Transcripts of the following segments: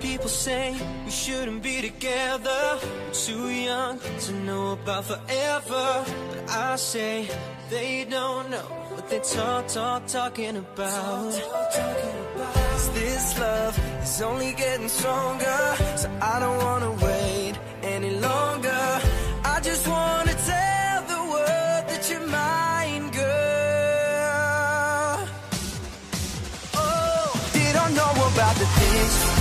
People say we shouldn't be together. We're too young to know about forever. But I say they don't know What they talk, talk, talking about, talk, talk, talking about. Cause this love is only getting stronger. Christ.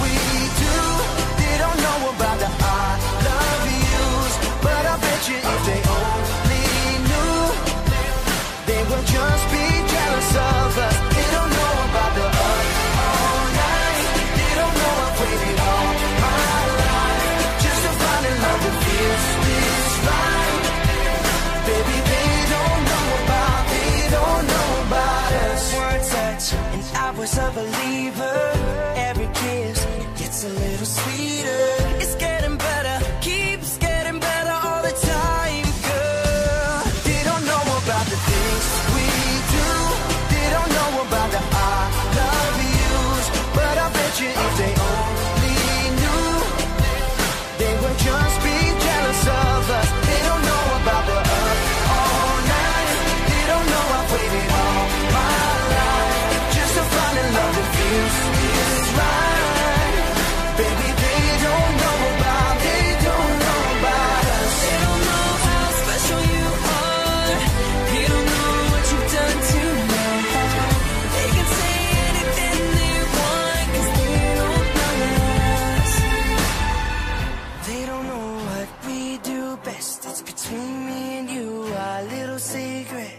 don't know what we do best. It's between me and you, our little secret.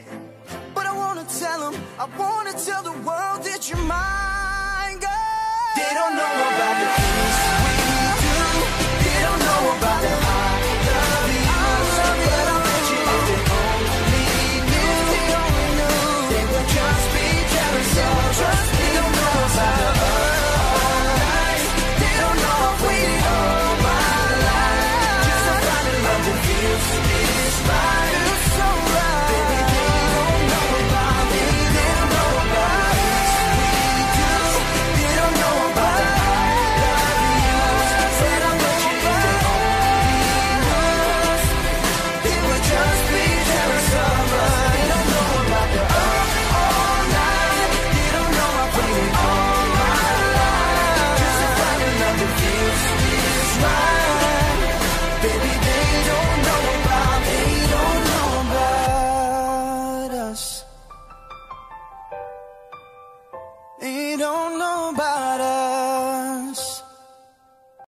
But I wanna tell them, I wanna tell the world that you're mine. Girl. They don't know about the They don't know.